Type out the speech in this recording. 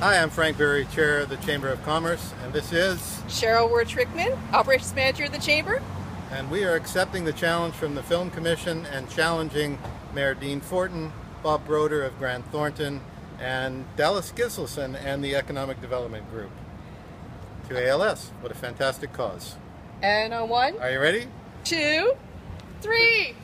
Hi, I'm Frank Bourree, Chair of the Chamber of Commerce, and this is, Cheryl Wirch-Ryckman, Operations Manager of the Chamber. and we are accepting the challenge from the Film Commission and challenging Mayor Dean Fortin, Bob Broder of Grant Thornton, and Dallas Gislason and the Economic Development Group to ALS. What a fantastic cause. And on one, Are you ready? two, three.